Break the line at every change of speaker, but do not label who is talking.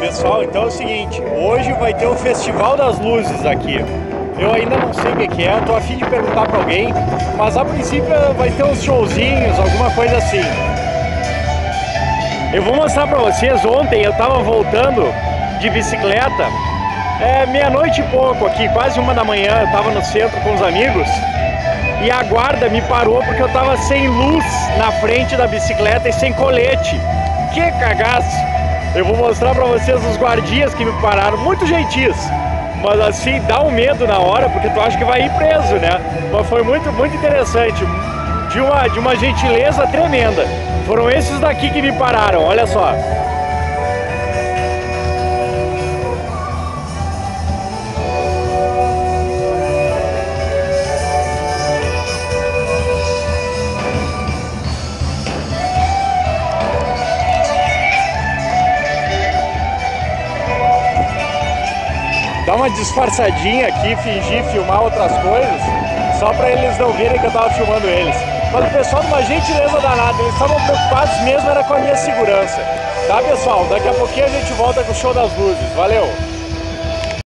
Pessoal, então é o seguinte, hoje vai ter o Festival das Luzes aqui. Eu ainda não sei o que é, tô a fim de perguntar para alguém, mas a princípio vai ter uns showzinhos, alguma coisa assim. Eu vou mostrar para vocês, ontem eu tava voltando de bicicleta, é meia-noite e pouco aqui, quase uma da manhã, eu tava no centro com os amigos, e a guarda me parou porque eu tava sem luz na frente da bicicleta e sem colete. Que cagaço! Eu vou mostrar para vocês os guardias que me pararam, muito gentis. Mas assim, dá um medo na hora, porque tu acha que vai ir preso, né? Mas foi muito, muito interessante. De uma, de uma gentileza tremenda. Foram esses daqui que me pararam, olha só. Dar uma disfarçadinha aqui, fingir filmar outras coisas, só para eles não verem que eu tava filmando eles. Mas o pessoal, uma gentileza danada, eles estavam preocupados mesmo era com a minha segurança. Tá, pessoal? Daqui a pouquinho a gente volta com o show das luzes. Valeu!